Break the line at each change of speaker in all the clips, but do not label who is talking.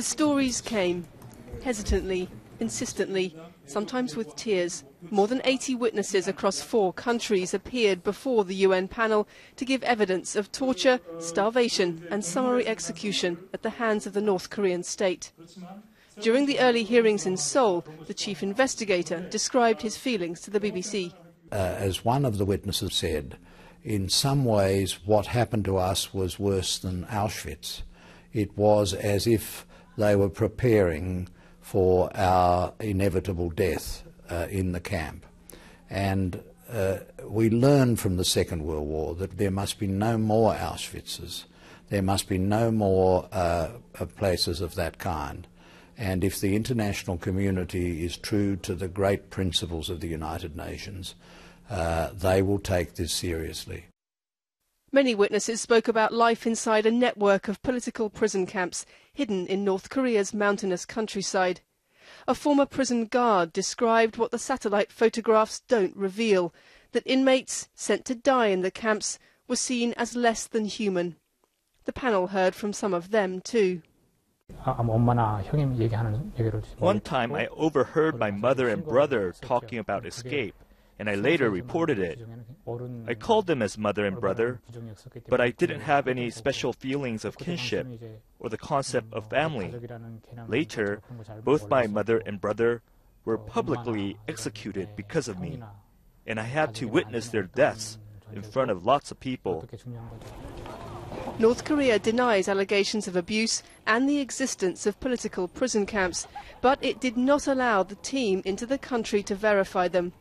The stories came, hesitantly, insistently, sometimes with tears. More than 80 witnesses across four countries appeared before the UN panel to give evidence of torture, starvation and summary execution at the hands of the North Korean state. During the early hearings in Seoul, the chief investigator described his feelings to the BBC.
Uh, as one of the witnesses said, in some ways what happened to us was worse than Auschwitz. It was as if they were preparing for our inevitable death uh, in the camp. And uh, we learned from the Second World War that there must be no more Auschwitzes, there must be no more uh, places of that kind. And if the international community is true to the great principles of the United Nations, uh, they will take this seriously.
Many witnesses spoke about life inside a network of political prison camps hidden in North Korea's mountainous countryside. A former prison guard described what the satellite photographs don't reveal that inmates sent to die in the camps were seen as less than human. The panel heard from some of them too.
One time I overheard my mother and brother talking about escape and I later reported it. I called them as mother and brother, but I didn't have any special feelings of kinship or the concept of family. Later, both my mother and brother were publicly executed because of me, and I had to witness their deaths in front of lots of people.
North Korea denies allegations of abuse and the existence of political prison camps, but it did not allow the team into the country to verify them.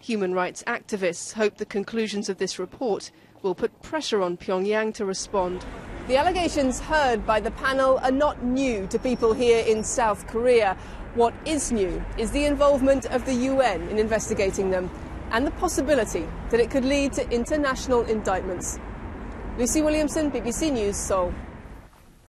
Human rights activists hope the conclusions of this report will put pressure on Pyongyang to respond. The allegations heard by the panel are not new to people here in South Korea. What is new is the involvement of the UN in investigating them and the possibility that it could lead to international indictments. Lucy Williamson, BBC News, Seoul.